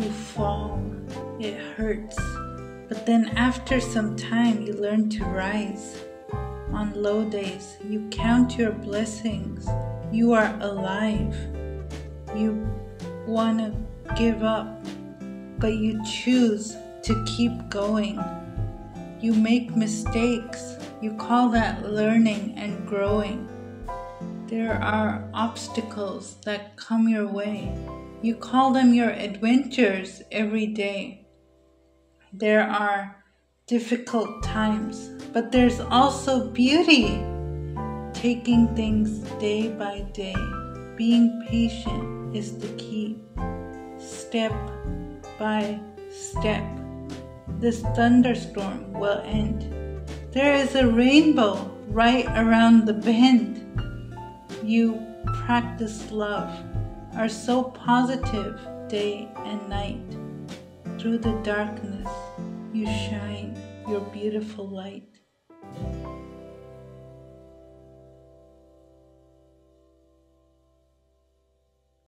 You fall, it hurts, but then after some time you learn to rise. On low days, you count your blessings. You are alive. You want to give up, but you choose to keep going. You make mistakes. You call that learning and growing. There are obstacles that come your way. You call them your adventures every day. There are difficult times, but there's also beauty. Taking things day by day, being patient is the key. Step by step, this thunderstorm will end. There is a rainbow right around the bend. You practice love are so positive day and night. Through the darkness, you shine your beautiful light.